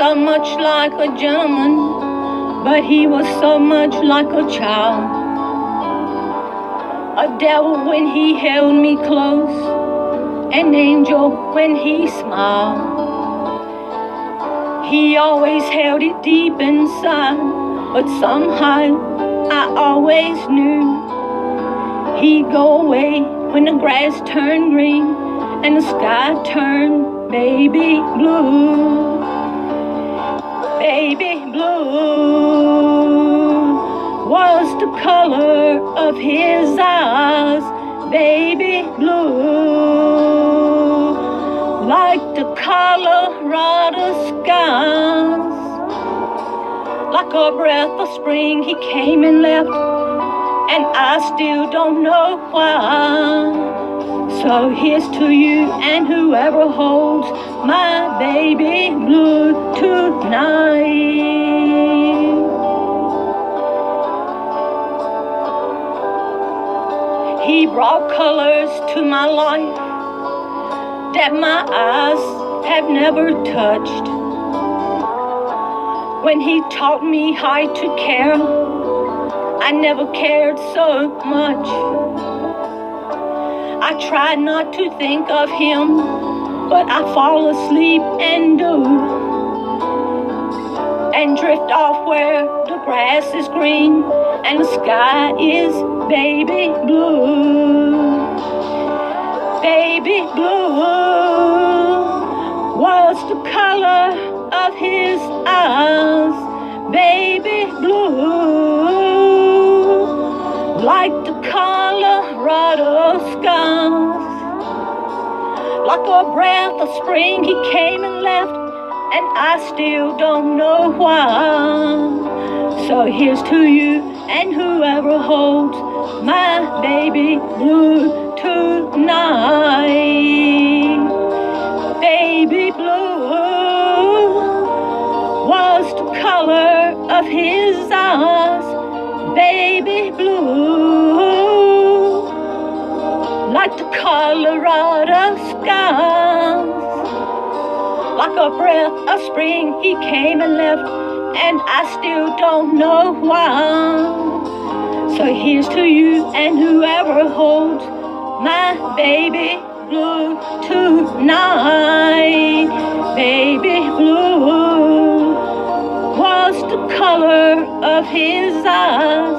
so much like a gentleman, but he was so much like a child. A devil when he held me close, an angel when he smiled. He always held it deep inside, but somehow I always knew he'd go away when the grass turned green and the sky turned baby blue. Baby blue was the color of his eyes. Baby blue, like the Colorado skies. Like a breath of spring, he came and left, and I still don't know why. So here's to you and whoever holds my baby blue tonight. He brought colors to my life that my eyes have never touched. When he taught me how to care, I never cared so much. I try not to think of him, but I fall asleep and do. And drift off where the grass is green and the sky is baby blue. Baby blue was the color of his eyes. Baby blue, like the Colorado skies. Like a breath of spring, he came and left, and I still don't know why. So here's to you and whoever holds my baby blue tonight. Baby blue was the color of his eyes. Baby blue, like the Colorado skies. Like a breath of spring, he came and left, and I still don't know why. So here's to you and whoever holds my baby blue tonight. Baby blue was the color of his eyes.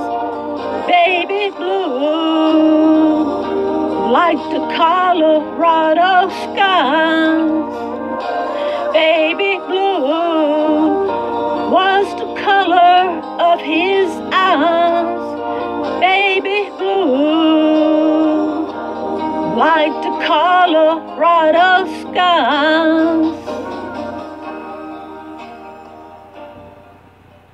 Baby like the Colorado skies. Baby blue was the color of his eyes. Baby blue, like the Colorado skies.